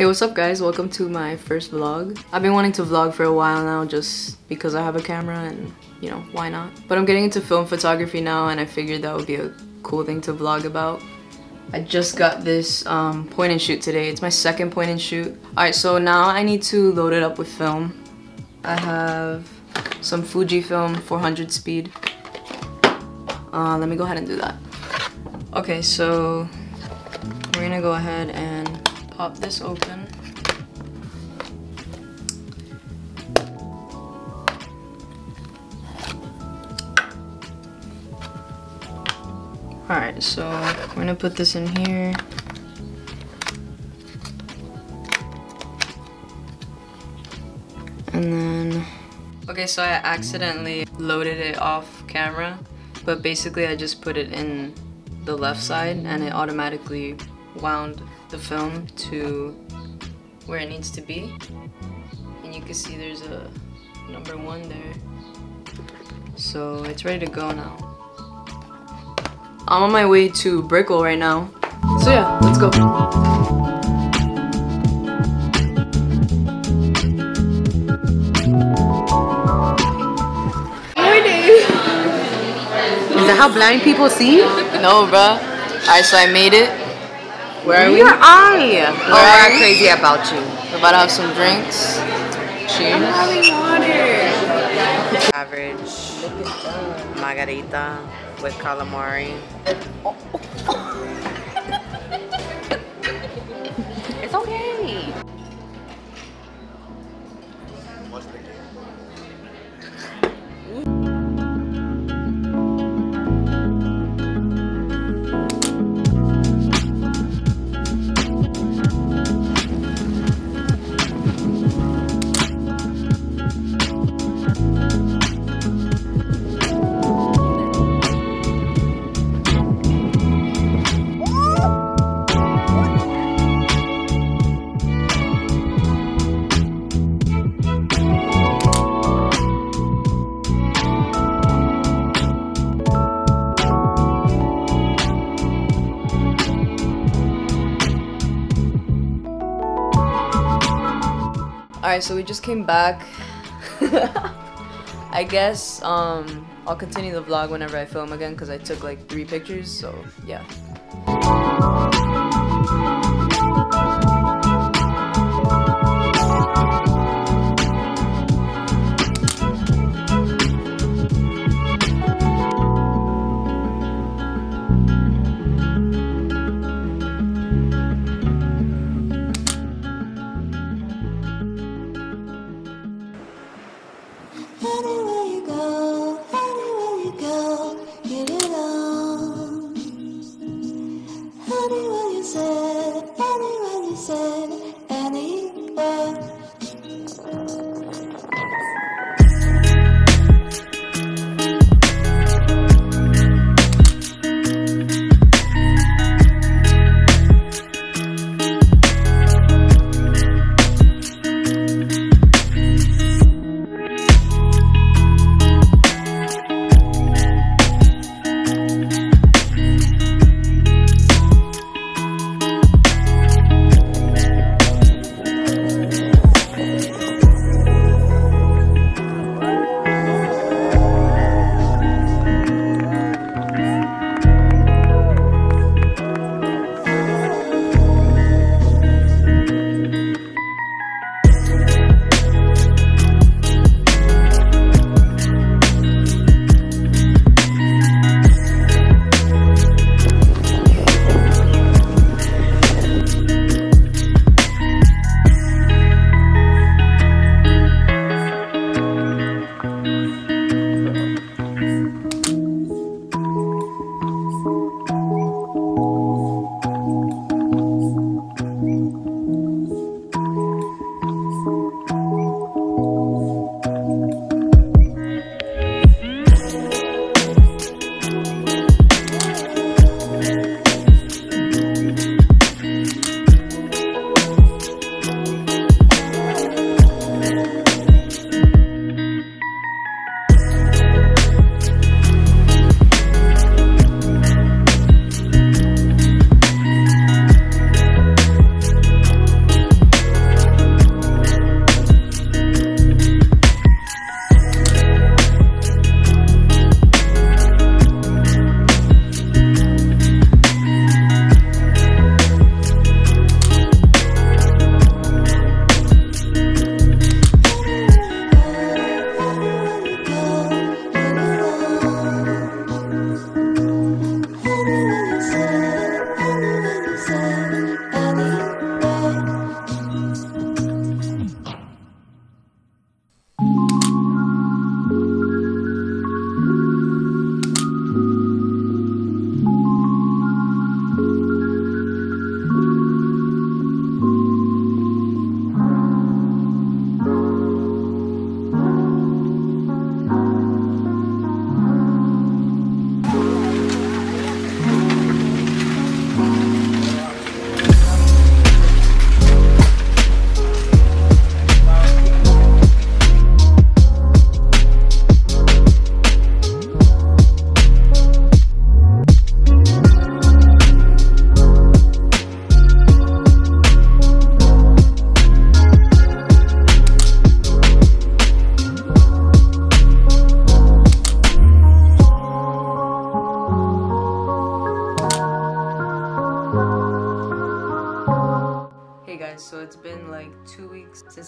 Hey, what's up guys? Welcome to my first vlog. I've been wanting to vlog for a while now just because I have a camera and you know, why not? But I'm getting into film photography now and I figured that would be a cool thing to vlog about. I just got this um, point and shoot today. It's my second point and shoot. Alright, so now I need to load it up with film. I have some Fujifilm 400 speed. Uh, let me go ahead and do that. Okay, so we're gonna go ahead and pop this open. Alright, so we're gonna put this in here. And then, okay, so I accidentally loaded it off camera, but basically I just put it in the left side and it automatically wound the film to where it needs to be. And you can see there's a number one there. So it's ready to go now. I'm on my way to Brickell right now. So yeah, let's go. Is that how blind people see? No, bruh. Alright, so I made it. Where are we? Where are you? Where We're we? crazy about you. We're about to have some drinks. Cheers. Average margarita with calamari. it's Alright, so we just came back. I guess um, I'll continue the vlog whenever I film again because I took like three pictures, so yeah. Anywhere you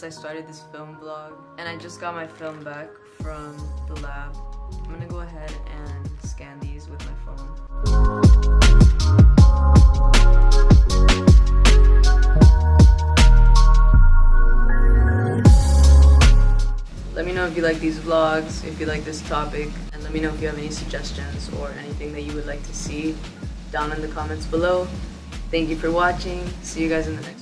since I started this film vlog and I just got my film back from the lab. I'm gonna go ahead and scan these with my phone. Let me know if you like these vlogs, if you like this topic, and let me know if you have any suggestions or anything that you would like to see down in the comments below. Thank you for watching. See you guys in the next.